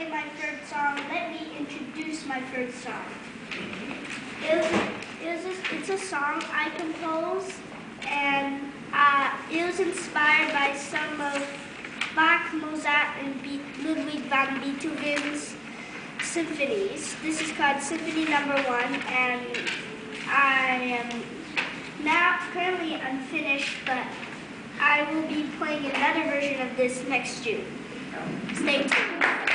play my third song, let me introduce my third song. It was, it was a, it's a song I composed, and uh, it was inspired by some of Bach, Mozart, and Be- Ludwig van Beethoven's symphonies. This is called Symphony Number One, and I am now currently unfinished, but I will be playing another version of this next June. Stay tuned.